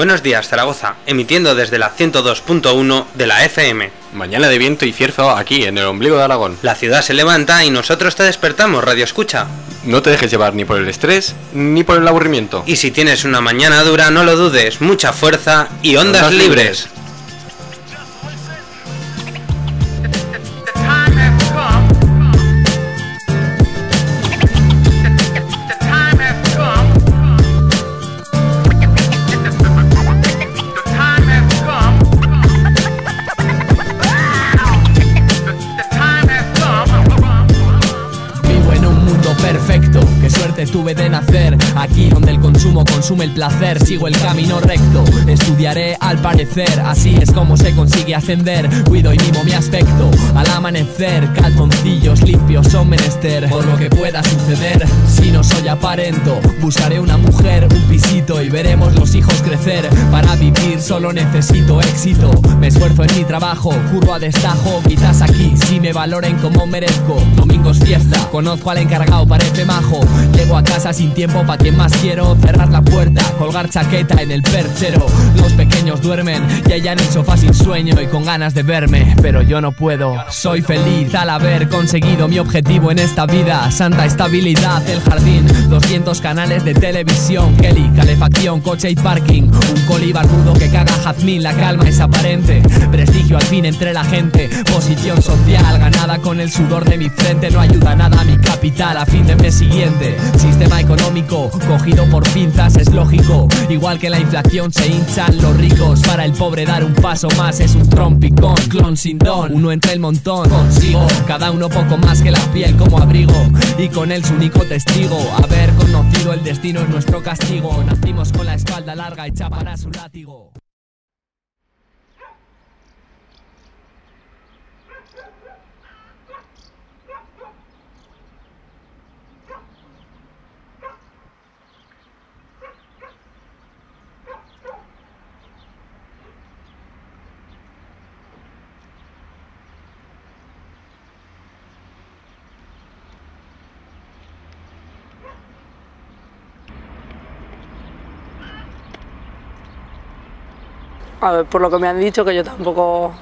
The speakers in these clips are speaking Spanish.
Buenos días, Zaragoza, emitiendo desde la 102.1 de la FM. Mañana de viento y cierzo aquí, en el ombligo de Aragón. La ciudad se levanta y nosotros te despertamos, Radio Escucha. No te dejes llevar ni por el estrés ni por el aburrimiento. Y si tienes una mañana dura, no lo dudes, mucha fuerza y ondas, Ondas libres. libres. Consume el placer Sigo el camino recto, estudiaré al parecer Así es como se consigue ascender. Cuido y mimo mi aspecto Al amanecer, calzoncillos limpios son menester. Por lo que pueda suceder, si no soy aparento Buscaré una mujer, un pisito Y veremos los hijos crecer. Para vivir solo necesito éxito Me esfuerzo en mi trabajo, curro a destajo Quizás aquí si me valoren como merezco. Domingos fiesta, conozco al encargado, parece majo. Llego a casa sin tiempo pa' quien más quiero Cerrar la puerta, colgar chaqueta en el perchero. Los pequeños duermen y el sofá sin sueño Y con ganas de verme, pero yo no puedo Soy feliz al haber conseguido mi objetivo en esta vida. Santa estabilidad, el jardín 200 canales de televisión. Kelly, calefacción, coche y parking. Un coli barbudo que caga jazmín, la calma es aparente. Prestigio al fin entre la gente. Posición social ganada con el sudor de mi frente. No ayuda nada a mi capital a fin de mes siguiente. Sistema económico cogido por pinzas es lógico. Igual que la inflación se hinchan los ricos Para el pobre dar un paso más es un trompicón Clon sin don, uno entre el montón Consigo, cada uno poco más que la piel como abrigo Y con él su único testigo Haber conocido el destino es nuestro castigo Nacimos con la espalda larga hecha para su látigo A ver, por lo que me han dicho, que yo tampoco.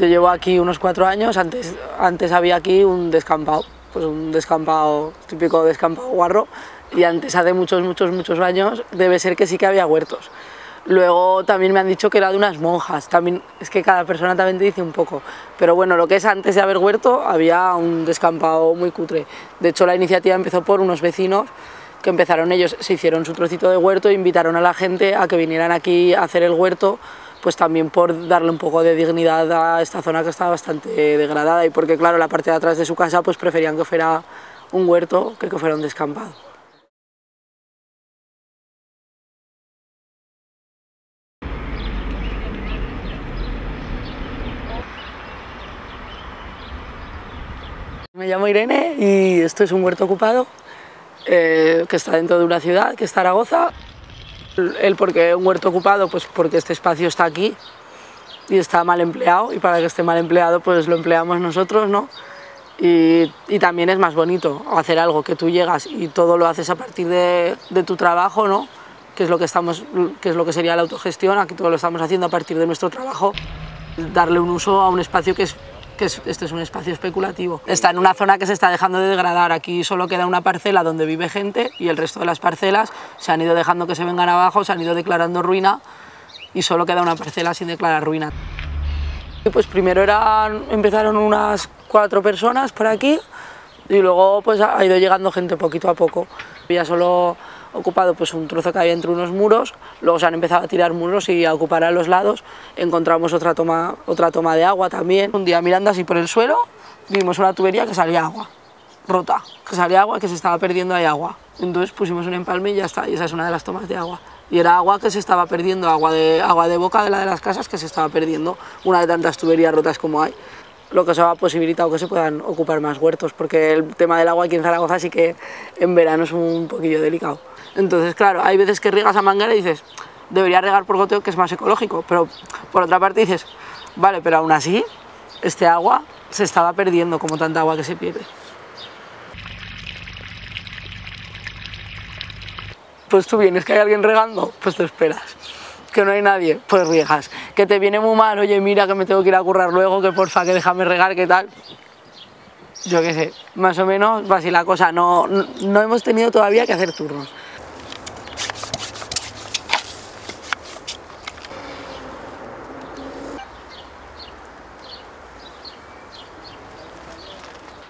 Yo llevo aquí unos cuatro años, antes, antes había aquí un descampado, pues un descampado, típico descampado guarro, y antes, hace muchos, muchos, muchos años, debe ser que sí que había huertos. Luego también me han dicho que era de unas monjas, también, es que cada persona también te dice un poco, pero bueno, lo que es antes de haber huerto, había un descampado muy cutre. De hecho, la iniciativa empezó por unos vecinos que empezaron ellos, se hicieron su trocito de huerto e invitaron a la gente a que vinieran aquí a hacer el huerto, pues también por darle un poco de dignidad a esta zona que estaba bastante degradada y porque claro, la parte de atrás de su casa pues preferían que fuera un huerto que que fuera un descampado. Me llamo Irene y esto es un huerto ocupado eh, que está dentro de una ciudad, que es Zaragoza. El por qué un huerto ocupado, pues porque este espacio está aquí y está mal empleado y para que esté mal empleado pues lo empleamos nosotros, ¿no? Y, y también es más bonito hacer algo que tú llegas y todo lo haces a partir de, de tu trabajo, ¿no? Que es, lo que, estamos, que es lo que sería la autogestión, aquí todo lo estamos haciendo a partir de nuestro trabajo. Darle un uso a un espacio que es que es- este es un espacio especulativo. Está en una zona que se está dejando de degradar. Aquí solo queda una parcela donde vive gente y el resto de las parcelas se han ido dejando que se vengan abajo, se han ido declarando ruina y solo queda una parcela sin declarar ruina. Y pues primero eran, empezaron unas cuatro personas por aquí y luego pues ha ido llegando gente poquito a poco. Había solo ocupado pues un trozo que había entre unos muros, luego se han empezado a tirar muros y a ocupar a los lados. Encontramos otra toma, otra toma de agua también. Un día mirando así por el suelo vimos una tubería que salía agua, rota, que salía agua, que se estaba perdiendo ahí agua. Entonces pusimos un empalme y ya está, y esa es una de las tomas de agua. Y era agua que se estaba perdiendo, agua de, agua de boca de la de las casas que se estaba perdiendo, una de tantas tuberías rotas como hay lo que eso ha posibilitado que se puedan ocupar más huertos, porque el tema del agua aquí en Zaragoza sí que en verano es un poquillo delicado. Entonces, claro, hay veces que riegas a manguera y dices, debería regar por goteo que es más ecológico, pero por otra parte dices, vale, pero aún así, este agua se estaba perdiendo como tanta agua que se pierde. Pues tú vienes que hay alguien regando, pues te esperas. Que no hay nadie, pues riejas. Que te viene muy mal, oye, mira que me tengo que ir a currar luego, que porfa, que déjame regar, que tal. Yo qué sé, más o menos va así la cosa. No, no, no hemos tenido todavía que hacer turnos.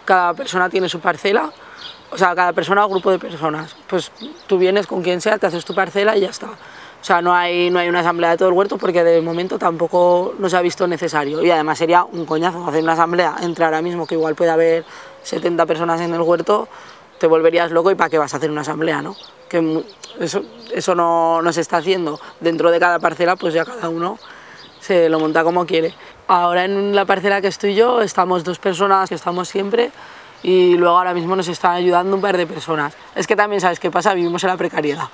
cada persona tiene su parcela, o sea, cada persona o grupo de personas. Pues tú vienes con quien sea, te haces tu parcela y ya está. O sea, no hay, no hay una asamblea de todo el huerto porque de momento tampoco nos ha visto necesario. Y además sería un coñazo hacer una asamblea entre ahora mismo, que igual puede haber 70 personas en el huerto, te volverías loco y para qué vas a hacer una asamblea, ¿no? Que eso, eso no, no se está haciendo. Dentro de cada parcela, pues ya cada uno se lo monta como quiere. Ahora en la parcela que estoy yo estamos dos personas que estamos siempre y luego ahora mismo nos están ayudando un par de personas. Es que también sabes qué pasa, vivimos en la precariedad.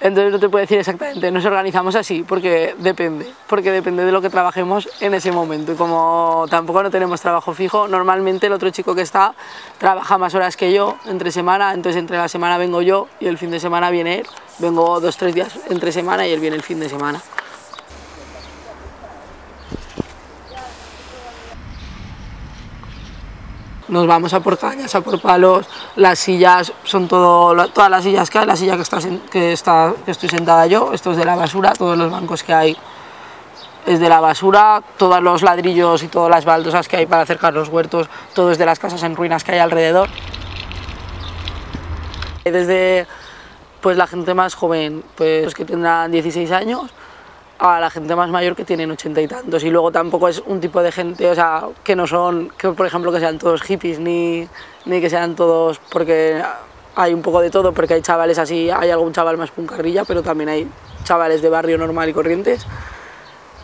Entonces no te puedo decir exactamente, nos organizamos así porque depende, porque depende de lo que trabajemos en ese momento. Y como tampoco no tenemos trabajo fijo, normalmente el otro chico que está trabaja más horas que yo entre semana, entonces entre la semana vengo yo y el fin de semana viene él. Vengo dos, tres días entre semana y él viene el fin de semana. Nos vamos a por cañas, a por palos, las sillas son todo, todas las sillas que hay, la silla que, está, que, está, que estoy sentada yo, esto es de la basura, todos los bancos que hay es de la basura, todos los ladrillos y todas las baldosas que hay para acercar los huertos, todo es de las casas en ruinas que hay alrededor. Desde pues la gente más joven, pues los que tendrán 16 años, a la gente más mayor que tienen ochenta y tantos. Y luego tampoco es un tipo de gente, o sea, que no son, que por ejemplo que sean todos hippies, ni, ni que sean todos, porque hay un poco de todo, porque hay chavales así, hay algún chaval más puncarrilla, pero también hay chavales de barrio normal y corrientes.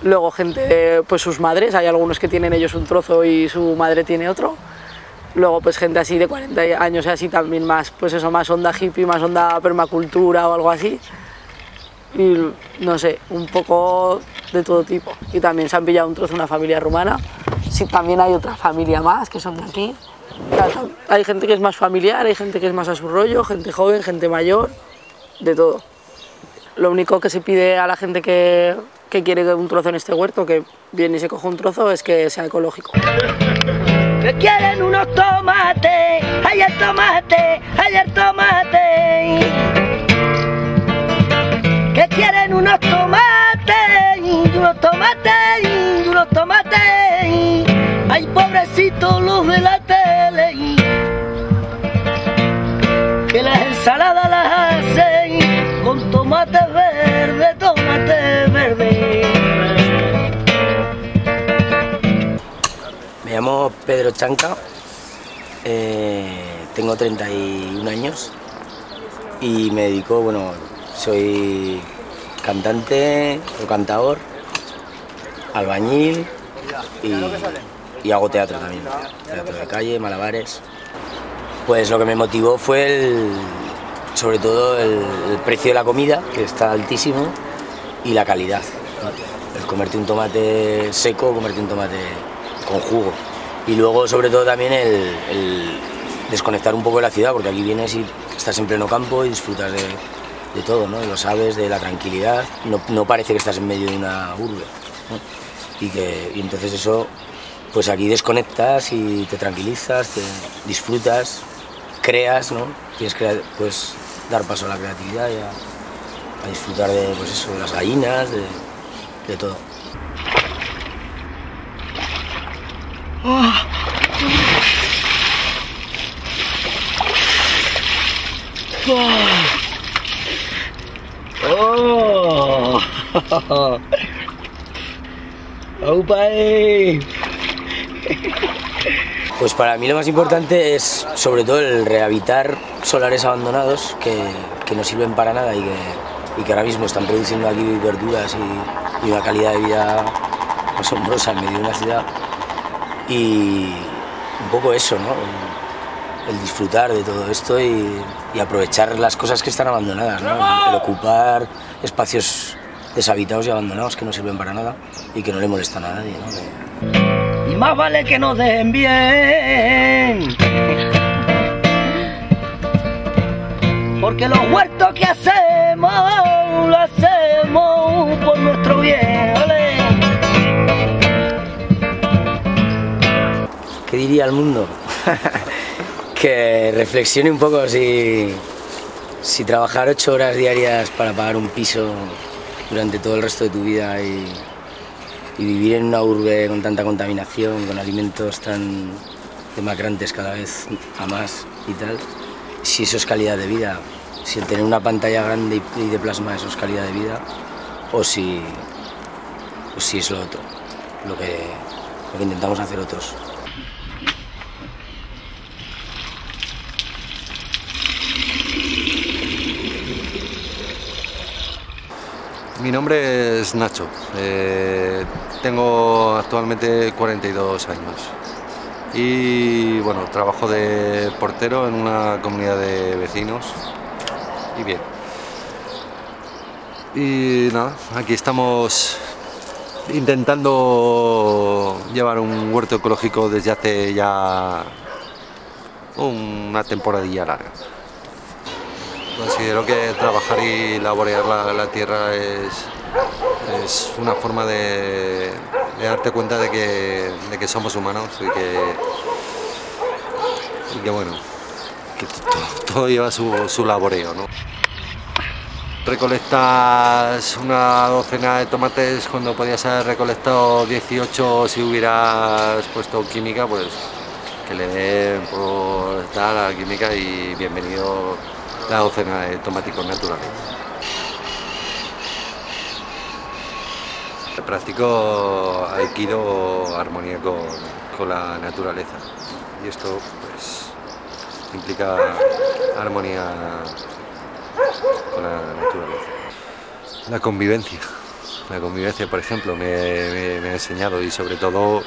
Luego gente, pues sus madres, hay algunos que tienen ellos un trozo y su madre tiene otro. Luego pues gente así de 40 años así también más, pues eso, más onda hippie, más onda permacultura o algo así y no sé, un poco de todo tipo. Y también se han pillado un trozo una familia rumana. Sí, también hay otra familia más que son de aquí. Hay gente que es más familiar, hay gente que es más a su rollo, gente joven, gente mayor, de todo. Lo único que se pide a la gente que, que quiere un trozo en este huerto, que viene y se coge un trozo, es que sea ecológico. que quieren unos tomates, hay el tomate, hay el tomate. Quieren unos tomates, unos tomates, unos tomates. Ay, pobrecitos los de la tele. Que las ensaladas las hacen con tomate verde, tomate verde. Me llamo Pedro Chanca, eh, tengo 31 años y me dedico, bueno, soy cantante o cantador, albañil y, hago teatro también, teatro de calle, malabares. Pues lo que me motivó fue el, sobre todo el, precio de la comida, que está altísimo, y la calidad. El comerte un tomate seco, comerte un tomate con jugo. Y luego, sobre todo, también el, el desconectar un poco de la ciudad, porque aquí vienes y estás en pleno campo y disfrutas de, de todo, ¿no? De los aves, de la tranquilidad. No, no parece que estás en medio de una urbe. Y, que, entonces eso, pues aquí desconectas y te tranquilizas, te disfrutas, creas, ¿no? Tienes pues, dar paso a la creatividad y a, disfrutar de, pues eso, de las gallinas, de, de todo. ¡Oh! ¡Aupa! eh. Pues para mí lo más importante es sobre todo el rehabilitar solares abandonados que, que no sirven para nada y que, y que ahora mismo están produciendo aquí verduras y, y una calidad de vida asombrosa en medio de una ciudad. Y un poco eso, ¿no? El, disfrutar de todo esto y, y aprovechar las cosas que están abandonadas, ¿no? El ocupar espacios deshabitados y abandonados que no sirven para nada y que no le molestan a nadie, ¿no? Y más vale que nos dejen bien. Porque los huertos que hacemos, lo hacemos por nuestra otro bien. ¿Qué diría el mundo? que reflexione un poco si, si trabajar ocho horas diarias para pagar un piso durante todo el resto de tu vida y, vivir en una urbe con tanta contaminación, con alimentos tan demacrantes cada vez a más y tal, si eso es calidad de vida, si el tener una pantalla grande y, y de plasma eso es calidad de vida, o si, o si es lo otro, lo que, lo que intentamos hacer otros. Mi nombre es Nacho. Eh, tengo actualmente 42 años. Y bueno, trabajo de portero en una comunidad de vecinos. Y bien. Y nada, aquí estamos intentando llevar un huerto ecológico desde hace ya una temporadilla larga. Considero que trabajar y laborear la, tierra es, es una forma de, darte cuenta de que, de que somos humanos y que, y que bueno, que to- to- todo lleva su, su laboreo. ¿no? Recolectas una docena de tomates cuando podías haber recolectado 18 si hubieras puesto química, pues que le den por dar a la química y bienvenido la docena de tomáticos naturales. Practico aikido armonía con, con la naturaleza y esto pues implica armonía con la naturaleza. La convivencia, la convivencia por ejemplo me, me- ha enseñado y sobre todo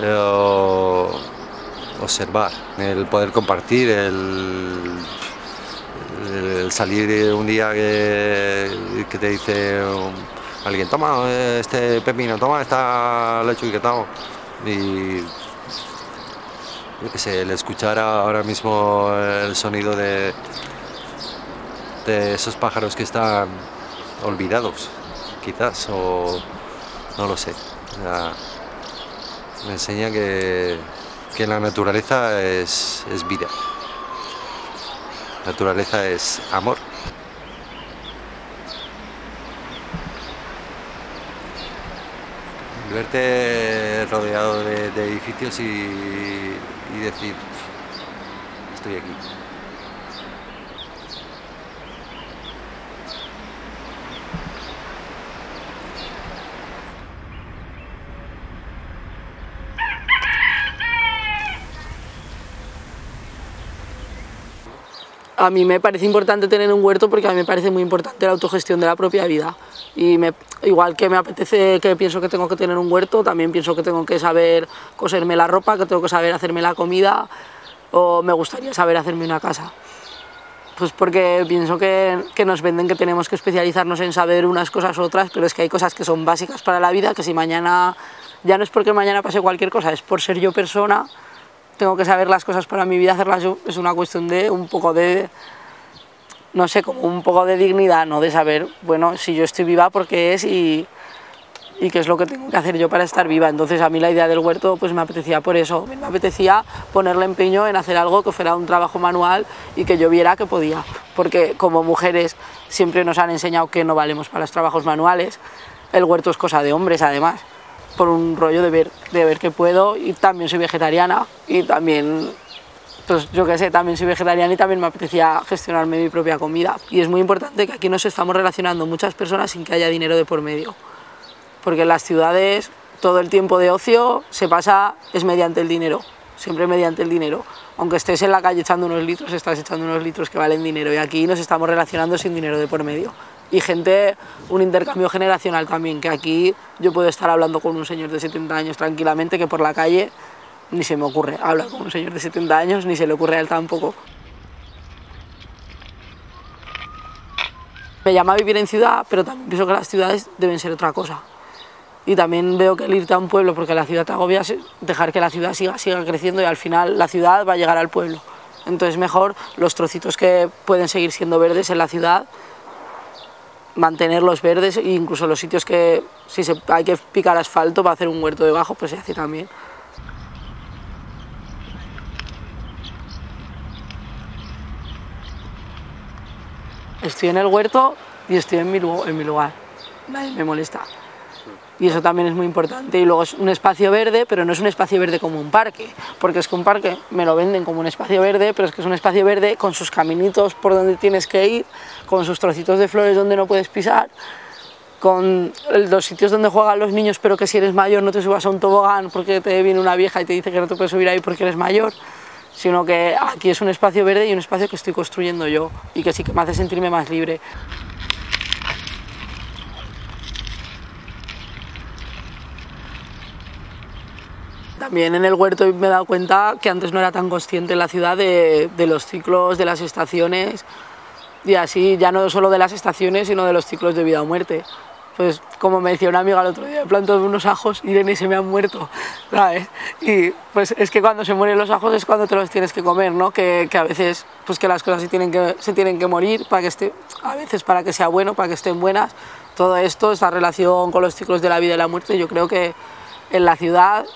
eh, observar, el poder compartir, el, el salir un día que, que te dice alguien, toma este pepino, toma esta tal", y yo qué sé, el escuchar ahora mismo el sonido de, de esos pájaros que están olvidados, quizás, o no lo sé. Me enseña que, que la naturaleza es, es vida. Naturaleza es amor. Verte rodeado de, edificios y decir, estoy aquí. A mí me parece importante tener un huerto porque a mí me parece muy importante la autogestión de la propia vida. Y me- igual que me apetece, que pienso que tengo que tener un huerto, también pienso que tengo que saber coserme la ropa, que tengo que saber hacerme la comida, o me gustaría saber hacerme una casa. Pues porque pienso que, que nos venden que tenemos que especializarnos en saber unas cosas u otras, pero es que hay cosas que son básicas para la vida, que si mañana, ya no es porque mañana pase cualquier cosa, es por ser yo persona, tengo que saber las cosas para mi vida, hacerlas yo, es una cuestión de un poco de, no sé, como un poco de dignidad, ¿no? De saber, bueno, si yo estoy viva, ¿por qué es? Y, y qué es lo que tengo que hacer yo para estar viva. Entonces a mí la idea del huerto pues me apetecía por eso, me apetecía ponerle empeño en hacer algo que fuera un trabajo manual y que yo viera que podía, porque como mujeres siempre nos han enseñado que no valemos para los trabajos manuales, el huerto es cosa de hombres además, por un rollo de ver, de ver que puedo y también soy vegetariana y también pues yo qué sé, también soy vegetariana y también me apetecía gestionarme mi propia comida. Y es muy importante que aquí nos estamos relacionando muchas personas sin que haya dinero de por medio. Porque en las ciudades todo el tiempo de ocio se pasa, es mediante el dinero, siempre mediante el dinero. Aunque estés en la calle echando unos litros, estás echando unos litros que valen dinero. Y aquí nos estamos relacionando sin dinero de por medio. Y gente, un intercambio generacional también, que aquí yo puedo estar hablando con un señor de 70 años tranquilamente, que por la calle ni se me ocurre hablar con un señor de 70 años, ni se le ocurre a él tampoco. Me llama a vivir en ciudad, pero también pienso que las ciudades deben ser otra cosa. Y también veo que el irte a un pueblo porque la ciudad te agobia es dejar que la ciudad siga, siga creciendo y al final la ciudad va a llegar al pueblo. Entonces mejor los trocitos que pueden seguir siendo verdes en la ciudad, mantenerlos verdes e incluso los sitios que si se, hay que picar asfalto para hacer un huerto debajo, pues se hace también. Estoy en el huerto y estoy en mi, en mi lugar. Nadie me molesta. Y eso también es muy importante. Y luego es un espacio verde, pero no es un espacio verde como un parque, porque es que un parque me lo venden como un espacio verde, pero es que es un espacio verde con sus caminitos por donde tienes que ir, con sus trocitos de flores donde no puedes pisar, con los sitios donde juegan los niños, pero que si eres mayor no te subas a un tobogán porque te viene una vieja y te dice que no te puedes subir ahí porque eres mayor, sino que aquí es un espacio verde y un espacio que estoy construyendo yo y que sí que me hace sentirme más libre. También en el huerto me he dado cuenta que antes no era tan consciente en la ciudad de, de los ciclos, de las estaciones y así ya no solo de las estaciones sino de los ciclos de vida o muerte. Pues como me decía una amiga el otro día, he plantado unos ajos Irene se me han muerto, ¿sabes? Y pues es que cuando se mueren los ajos es cuando te los tienes que comer, ¿no? Que, que a veces pues que las cosas se tienen que, se tienen que morir para que esté, a veces para que sea bueno, para que estén buenas. Todo esto, esta relación con los ciclos de la vida y la muerte, yo creo que en la ciudad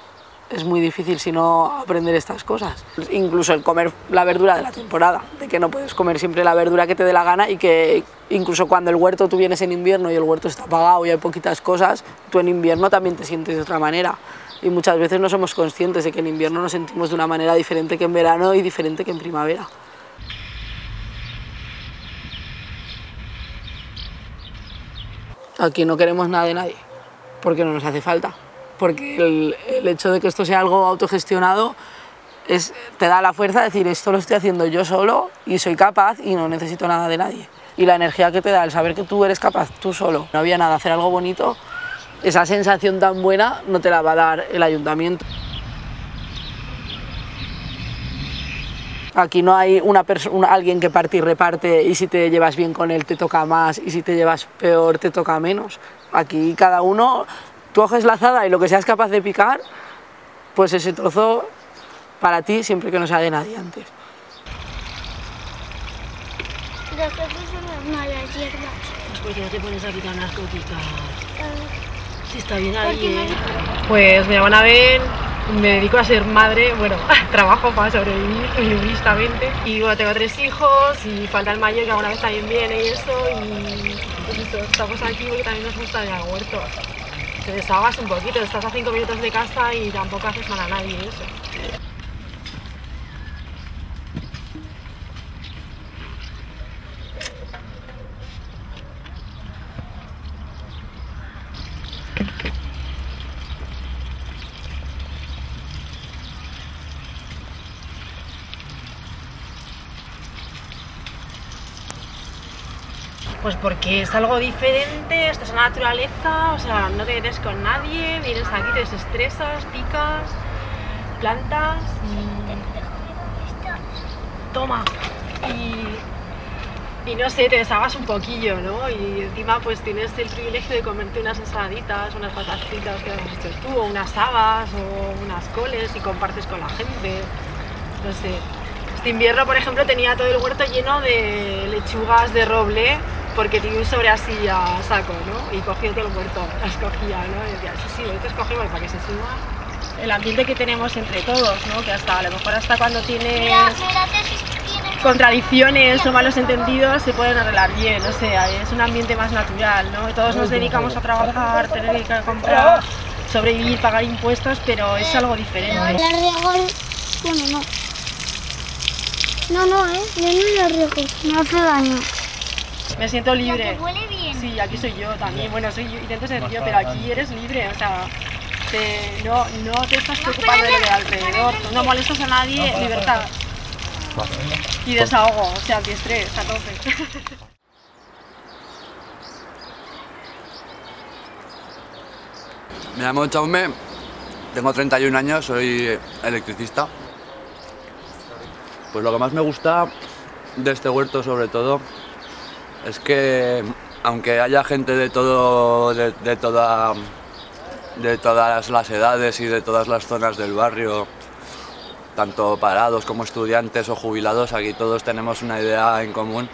es muy difícil si no aprender estas cosas. Incluso el comer la verdura de la temporada, de que no puedes comer siempre la verdura que te dé la gana y que incluso cuando el huerto tú vienes en invierno y el huerto está apagado y hay poquitas cosas, tú en invierno también te sientes de otra manera. Y muchas veces no somos conscientes de que en invierno nos sentimos de una manera diferente que en verano y diferente que en primavera. Aquí no queremos nada de nadie, porque no nos hace falta. Porque el, el hecho de que esto sea algo autogestionado es, te da la fuerza de decir esto lo estoy haciendo yo solo y soy capaz y no necesito nada de nadie. Y la energía que te da el saber que tú eres capaz tú solo, no había nada, hacer algo bonito, esa sensación tan buena no te la va a dar el ayuntamiento. Aquí no hay una persona, alguien que parte y reparte y si te llevas bien con él te toca más y si te llevas peor te toca menos. Aquí cada uno, tú coges la azada y lo que seas capaz de picar, pues ese trozo para ti siempre que no sea de nadie antes. Nosotros somos malas hierbas. Pues porque no te pones a picar narcóticas. Ah, Si está bien ahí, ¿eh? Pues me van a ver, me dedico a ser madre, bueno, trabajo para sobrevivir egoístamente. Y bueno, tengo tres hijos y falta el mayor que alguna vez también viene y eso. Y pues eso, estamos aquí porque también nos gusta ir al huerto. Te desahogas un poquito, estás a cinco minutos de casa y tampoco haces mal a nadie eso. Pues porque es algo diferente, estás en la naturaleza, o sea, no te metes con nadie, vienes aquí, te desestresas, picas, plantas y... Toma. Y, y no sé, te desahogas un poquillo, ¿no? Y encima pues tienes el privilegio de comerte unas ensaladitas, unas patatas fritas que has hecho tú, o unas habas, o unas coles y compartes con la gente. No sé. Este invierno, por ejemplo, tenía todo el huerto lleno de lechugas de roble porque tenía un sobre así a saco, ¿no? Y cogía todo el huerto, las cogía, ¿no? Y decía, sí, sí, ahorita escogemos para que se suba. El ambiente que tenemos entre todos, ¿no? Que hasta a lo mejor hasta cuando tienes tiene. contradicciones o malos entendidos se pueden arreglar bien, o sea, es un ambiente más natural, ¿no? Todos nos dedicamos a trabajar, tener que comprar, sobrevivir, pagar impuestos, pero es algo diferente. Bueno, no. No, no, ¿eh? Yo no la riego. Me hace daño. Me siento libre. que huele bien. Sí, aquí soy yo también. Bueno, soy yo, intento ser yo, pero aquí eres libre, o sea, te- no, no te estás preocupando de lo de alrededor, no molestas a nadie, libertad. Y desahogo, o sea, antiestrés, a tope. Me llamo Chaume, tengo 31 años, soy electricista. Pues lo que más me gusta de este huerto sobre todo es que aunque haya gente de todo de, toda de todas las edades y de todas las zonas del barrio, tanto parados como estudiantes o jubilados, aquí todos tenemos una idea en común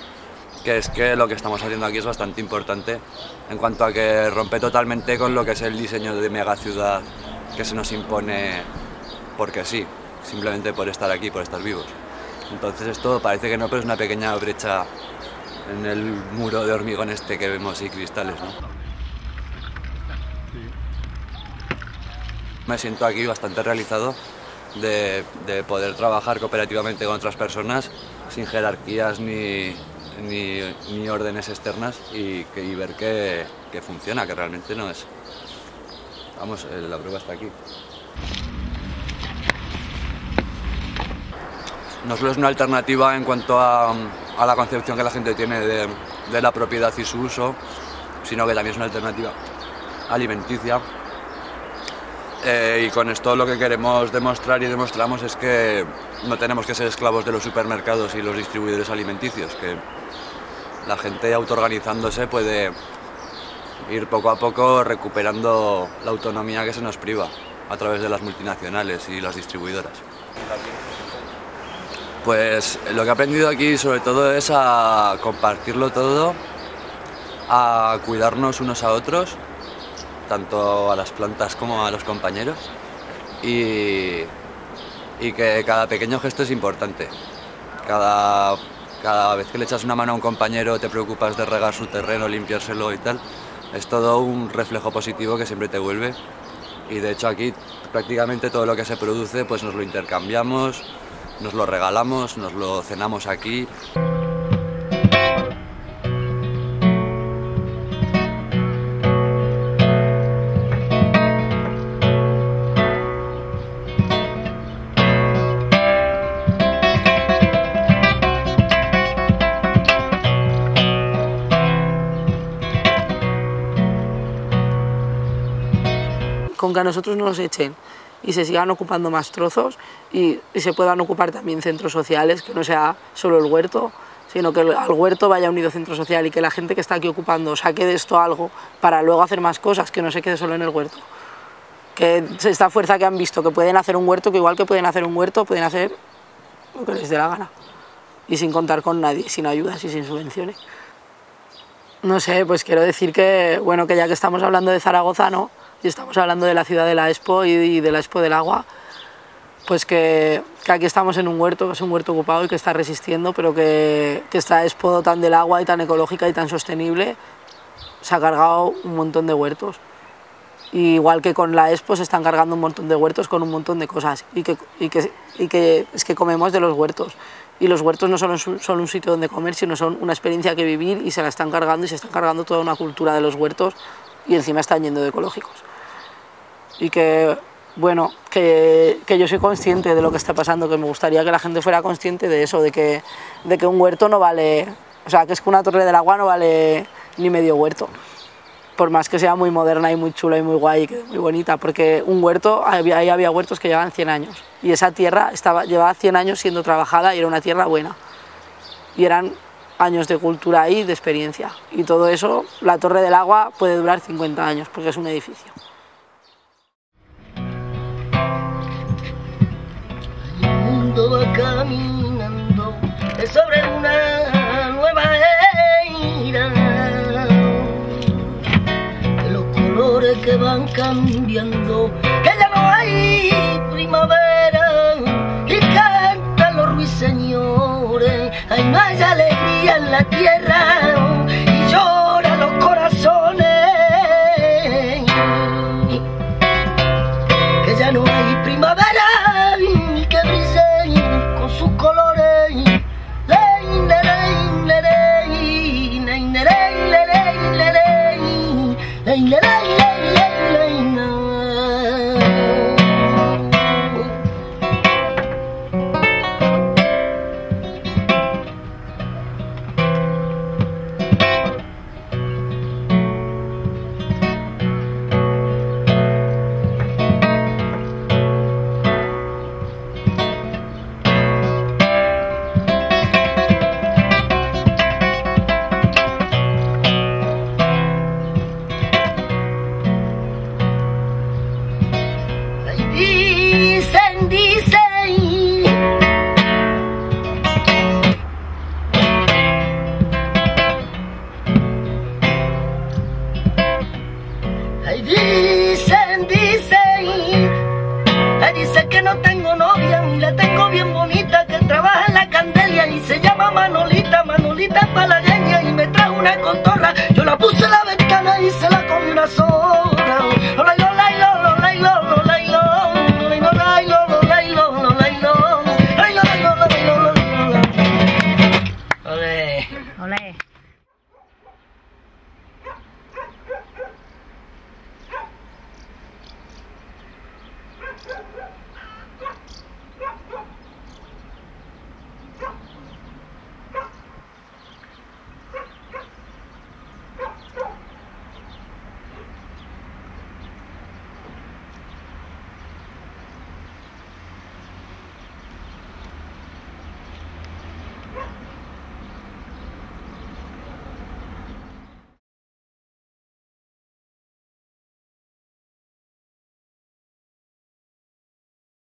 que es que lo que estamos haciendo aquí es bastante importante en cuanto a que rompe totalmente con lo que es el diseño de megaciudad que se nos impone porque sí, simplemente por estar aquí, por estar vivos. Entonces esto parece que no, pero es una pequeña brecha en el muro de hormigón este que vemos y cristales. Me siento aquí bastante realizado de, de poder trabajar cooperativamente con otras personas sin jerarquías ni, ni, órdenes externas y ver que, que funciona, que realmente no es. Vamos, eh, la prueba está aquí. No solo es una alternativa en cuanto a, a la concepción que la gente tiene de, la propiedad y su uso, sino que también es una alternativa alimenticia. Eh, y con esto lo que queremos demostrar y demostramos es que no tenemos que ser esclavos de los supermercados y los distribuidores alimenticios, que la gente autoorganizándose puede ir poco a poco recuperando la autonomía que se nos priva a través de las multinacionales y las distribuidoras. Pues lo que he aprendido aquí sobre todo es a compartirlo todo, a cuidarnos unos a otros, tanto a las plantas como a los compañeros, y, que cada pequeño gesto es importante. Cada, cada vez que le echas una mano a un compañero te preocupas de regar su terreno, limpiárselo y tal, es todo un reflejo positivo que siempre te vuelve. Y de hecho aquí prácticamente todo lo que se produce pues nos lo intercambiamos, nos lo regalamos, nos lo cenamos aquí. con que a nosotros nos echen y se sigan ocupando más trozos y, y se puedan ocupar también centros sociales, que no sea solo el huerto, sino que al huerto vaya unido centro social y que la gente que está aquí ocupando saque de esto algo para luego hacer más cosas, que no se quede solo en el huerto. Que esta fuerza que han visto, que pueden hacer un huerto, que igual que pueden hacer un huerto, pueden hacer lo que les dé la gana. Y sin contar con nadie, sin ayudas y sin subvenciones. No sé, pues quiero decir que, bueno, que ya que estamos hablando de Zaragoza, ¿no? Y estamos hablando de la ciudad de la Expo y, de la Expo del Agua, pues que, que aquí estamos en un huerto, que es un huerto ocupado y que está resistiendo, pero que, que esta Expo tan del agua y tan ecológica y tan sostenible se ha cargado un montón de huertos. Y igual que con la Expo se están cargando un montón de huertos con un montón de cosas y que, y que, y que es que comemos de los huertos. Y los huertos no solo son un sitio donde comer, sino son una experiencia que vivir y se la están cargando y se están cargando toda una cultura de los huertos y encima están yendo de ecológicos. Y que, bueno, que, que yo soy consciente de lo que está pasando, que me gustaría que la gente fuera consciente de eso, de que, de que un huerto no vale, o sea, que es que una torre del agua no vale ni medio huerto por más que sea muy moderna y muy chula y muy guay y muy bonita, porque un huerto, ahí había huertos que llevaban 100 años y esa tierra estaba, llevaba 100 años siendo trabajada y era una tierra buena. Y eran años de cultura ahí, de experiencia. Y todo eso, la Torre del Agua puede durar 50 años, porque es un edificio. El mundo va caminando sobre una nueva era. De los colores que van cambiando, la tierra. 游乐园